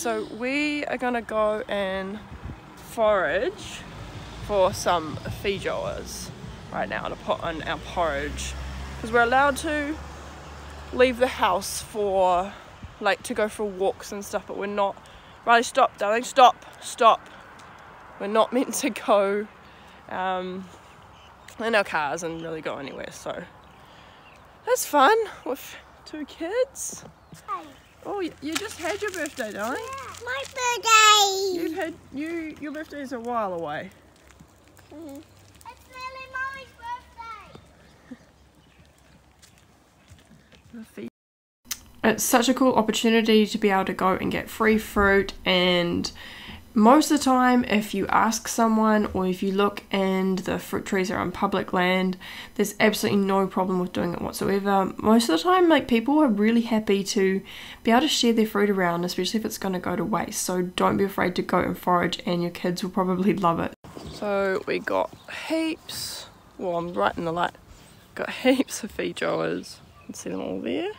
so we are gonna go and forage for some feijoas right now to put on our porridge because we're allowed to leave the house for like to go for walks and stuff, but we're not. Riley, stop, darling, stop, stop. We're not meant to go um, in our cars and really go anywhere. So that's fun with two kids. Oh, you just had your birthday, darling. My birthday. You've had you your birthday is a while away. It's nearly mommy's birthday. It's such a cool opportunity to be able to go and get free fruit and most of the time if you ask someone or if you look and the fruit trees are on public land there's absolutely no problem with doing it whatsoever. Most of the time like people are really happy to be able to share their fruit around especially if it's going to go to waste. So don't be afraid to go and forage and your kids will probably love it. So we got heaps. Well i'm right in the light. Got heaps of feijoas you can see them all there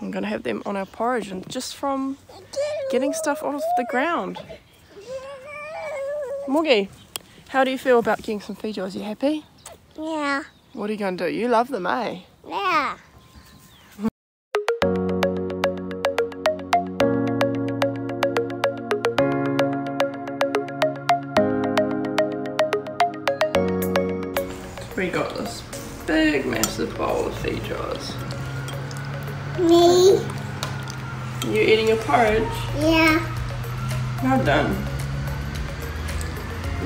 I'm gonna have them on our porridge and just from getting stuff off the ground. Morgie, how do you feel about getting some feijoas? You happy? Yeah. What are you gonna do? You love them, eh? Yeah. We got this big massive bowl of feijoas. Me. You eating your porridge? Yeah. Well done.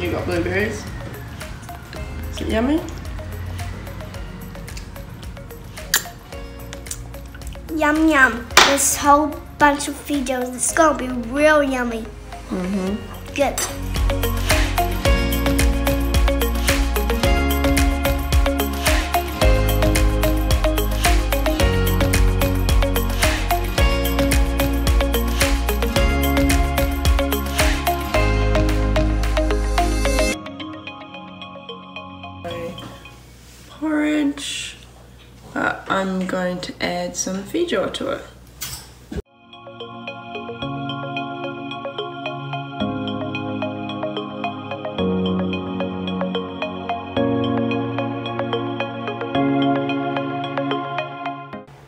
You got blueberries? Is it yummy? Yum yum. This whole bunch of feijoas. It's gonna be real yummy. Mm-hmm. Good. Feijoa to it.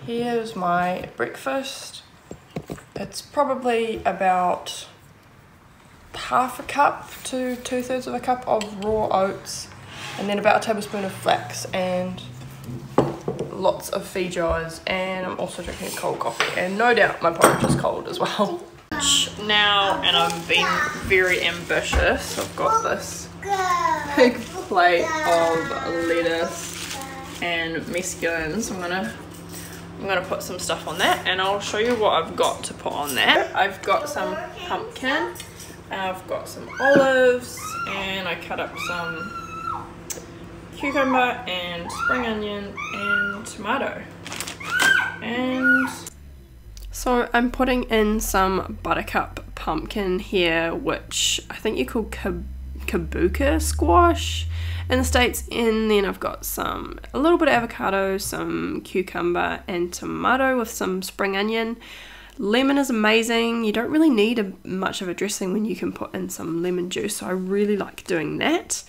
Here's my breakfast. It's probably about half a cup to two thirds of a cup of raw oats and then about a tablespoon of flax and lots of feijoas and I'm also drinking a cold coffee and no doubt my porridge is cold as well. Now and I'm being very ambitious. I've got this big plate of lettuce and mesclun. So I'm gonna I'm gonna put some stuff on that and I'll show you what I've got to put on that. I've got some pumpkin, I've got some olives and I cut up some cucumber and spring onion and tomato. And so I'm putting in some buttercup pumpkin here, which I think you call kab kabocha squash in the States. And then I've got some, a little bit of avocado, some cucumber and tomato with some spring onion. Lemon is amazing. You don't really need a, much of a dressing when you can put in some lemon juice. So I really like doing that.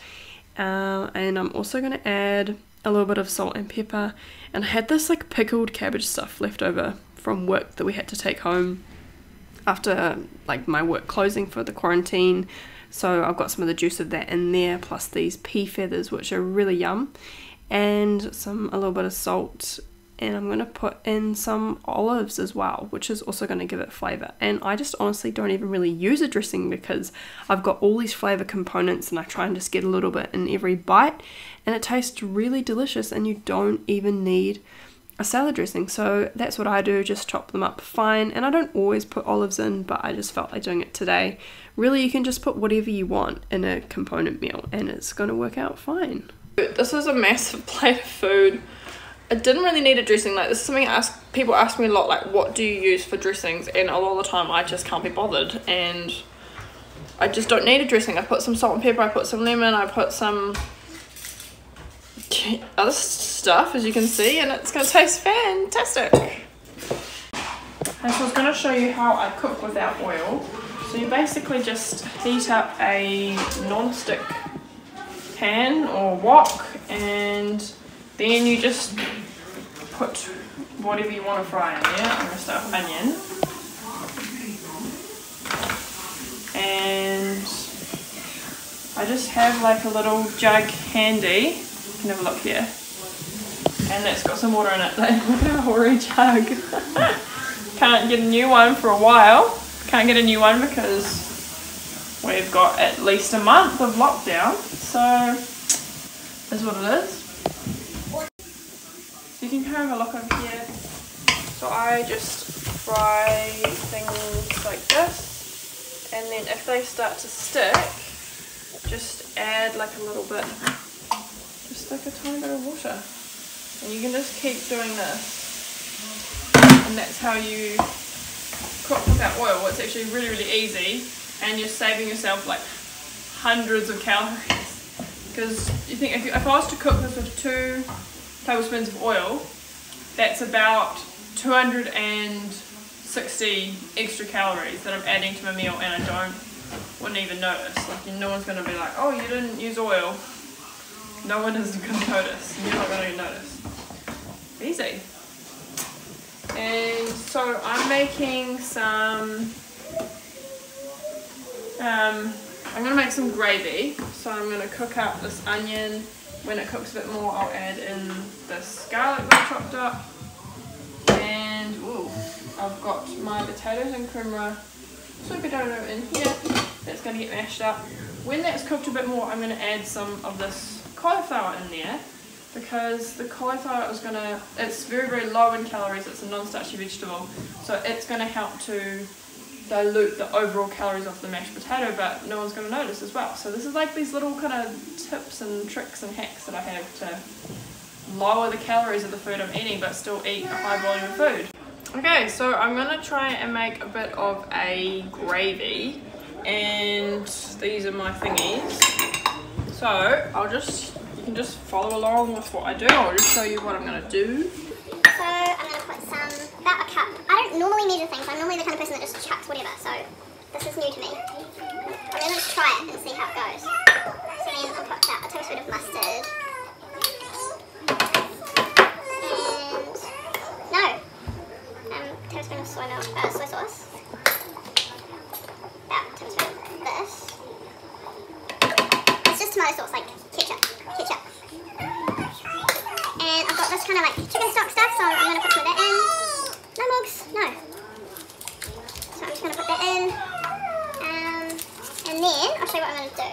Uh, and I'm also going to add a little bit of salt and pepper. And I had this like pickled cabbage stuff left over from work that we had to take home after like my work closing for the quarantine. So I've got some of the juice of that in there, plus these pea feathers, which are really yum, and some a little bit of salt. And I'm gonna put in some olives as well, which is also gonna give it flavor. And I just honestly don't even really use a dressing because I've got all these flavor components, and I try and just get a little bit in every bite, and it tastes really delicious. And you don't even need a salad dressing. So that's what I do, just chop them up fine. And I don't always put olives in, but I just felt like doing it today. Really, you can just put whatever you want in a component meal and it's going to work out fine. This is a massive plate of food. I didn't really need a dressing. Like this is something I ask people ask me a lot. Like, what do you use for dressings? And a lot of the time, I just can't be bothered, and I just don't need a dressing. I put some salt and pepper. I put some lemon. I put some other stuff, as you can see, and it's gonna taste fantastic. And so I was going to show you how I cook without oil. So you basically just heat up a non-stick pan or wok and then you just put whatever you want to fry in there. I'm going to start with onion. And I just have like a little jug handy. You can have a look here. And it's got some water in it. Look at our hoary jug. Can't get a new one for a while. Can't get a new one because we've got at least a month of lockdown. So, is what it is. You can kind of have a look over here. So I just fry things like this. And then if they start to stick, just add like a little bit, just like a tiny bit of water. And you can just keep doing this and that's how you cook without oil. It's actually really, really easy and you're saving yourself like hundreds of calories. Because you think if, you, if I was to cook this with two tablespoons of oil, that's about 260 extra calories that I'm adding to my meal and I don't, wouldn't even notice. Like no one's going to be like, oh you didn't use oil. No one is to notice. You're not to notice. Easy. And so I'm making some, um, I'm going to make some gravy. So I'm going to cook up this onion. When it cooks a bit more, I'll add in the garlic that I chopped up. And, ooh, I've got my potatoes and kumara sweet potato in here. That's going to get mashed up. When that's cooked a bit more, I'm going to add some of this cauliflower in there because the cauliflower is going to, it's very, very low in calories, it's a non-starchy vegetable, so it's going to help to dilute the overall calories of the mashed potato, but no one's going to notice as well. So this is like these little kind of tips and tricks and hacks that I have to lower the calories of the food I'm eating, but still eat a high volume of food. Okay, so I'm going to try and make a bit of a gravy, and these are my thingies. So I'll just you can just follow along with what I do. I'll just show you what I'm going to do. So I'm going to put some, about a cup. I normally measure things. I'm normally the kind of person that just chucks whatever. So this is new to me. I'm going to try it and see how it goes. So then I'll put about a tablespoon of mustard. And, no, um, tablespoon of soy, milk, uh, soy sauce. About a tablespoon of this. It's just tomato sauce, like ketchup. And I've got this kind of like chicken stock stuff, so I'm going to put some of that in. No. So I'm just going to put that in. Um, and then, I'll show you what I'm going to do.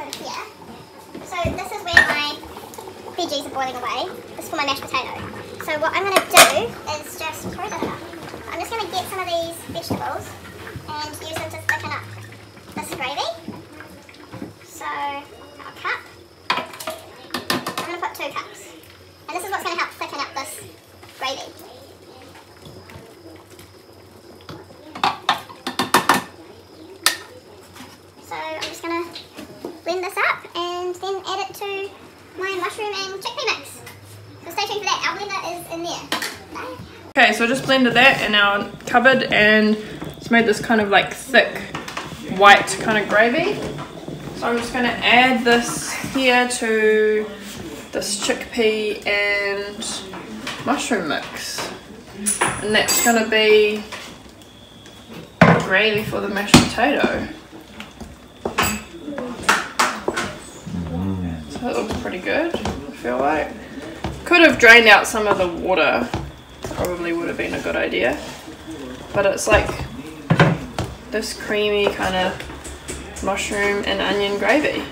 Over here. So this is where my veggies are boiling away. This is for my mashed potato. So what I'm going to do is just, I'm just going to get some of these vegetables and use them to thicken up this gravy. So, a cup two cups. And this is what's going to help thicken up this gravy. So I'm just going to blend this up and then add it to my mushroom and chickpea mix. So stay tuned for that. Our blender is in there. Okay, so I just blended that in our cupboard and it's made this kind of like thick white kind of gravy. So I'm just going to add this here to this chickpea and mushroom mix. And that's going to be gravy for the mashed potato. Mm. So it looks pretty good, I feel like. Could have drained out some of the water. Probably would have been a good idea. But it's like this creamy kind of mushroom and onion gravy.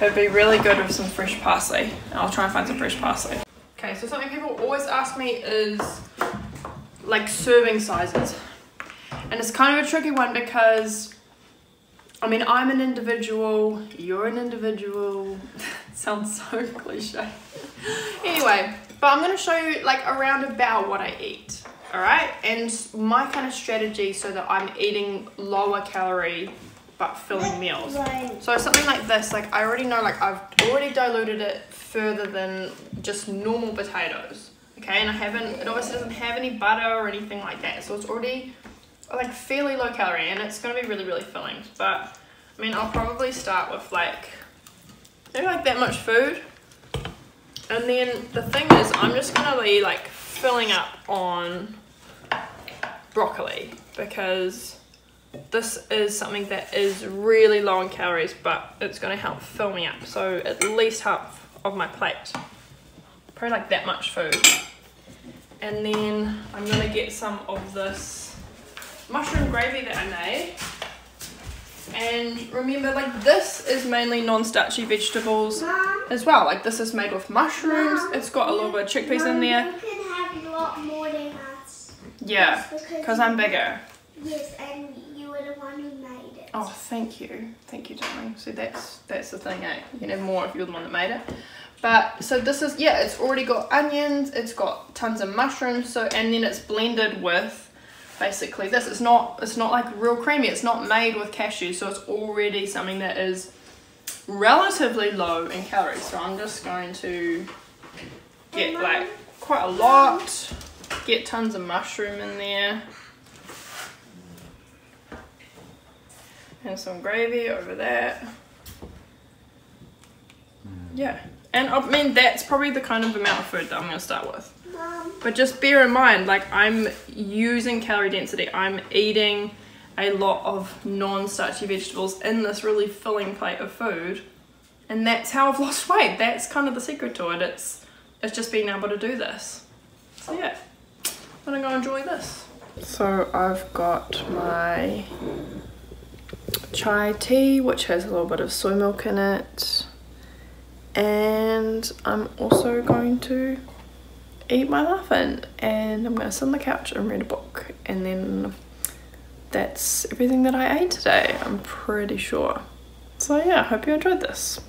It'd be really good with some fresh parsley. I'll try and find some fresh parsley. Okay, so something people always ask me is like serving sizes. And it's kind of a tricky one because, I mean, I'm an individual, you're an individual. sounds so cliche. anyway, but I'm going to show you like around about what I eat. All right, and my kind of strategy so that I'm eating lower calorie but filling meals. So something like this, like I already know, like I've already diluted it further than just normal potatoes. Okay, and I haven't, it obviously doesn't have any butter or anything like that. So it's already like fairly low calorie and it's gonna be really, really filling. But I mean, I'll probably start with like, maybe like that much food. And then the thing is, I'm just gonna be like filling up on broccoli because this is something that is really low in calories but it's to help fill me up. So at least half of my plate. Probably like that much food. And then I'm to get some of this mushroom gravy that I made and remember like this is mainly non-starchy vegetables Mom, as well like this is made with mushrooms Mom, it's got a little bit of chickpeas Mom, in there You can have a lot more than us. yeah because I'm bigger Yes, and you were the one who made it. Oh, thank you, thank you, darling. So that's that's the thing, eh? You can have more if you're the one that made it. But so this is yeah, it's already got onions, it's got tons of mushrooms, so and then it's blended with basically this. It's not it's not like real creamy. It's not made with cashews, so it's already something that is relatively low in calories. So I'm just going to get like quite a lot, get tons of mushroom in there. and some gravy over that. Mm. Yeah, and I mean that's probably the kind of amount of food that I'm gonna start with. But just bear in mind, like I'm using calorie density. I'm eating a lot of non-starchy vegetables in this really filling plate of food, and that's how I've lost weight. That's kind of the secret to it. It's it's just being able to do this. So yeah, I'm gonna go enjoy this. So I've got my chai tea, which has a little bit of soy milk in it. And I'm also going to eat my muffin and I'm to sit on the couch and read a book. And then that's everything that I ate today, I'm pretty sure. So yeah, I hope you enjoyed this.